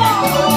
Oh!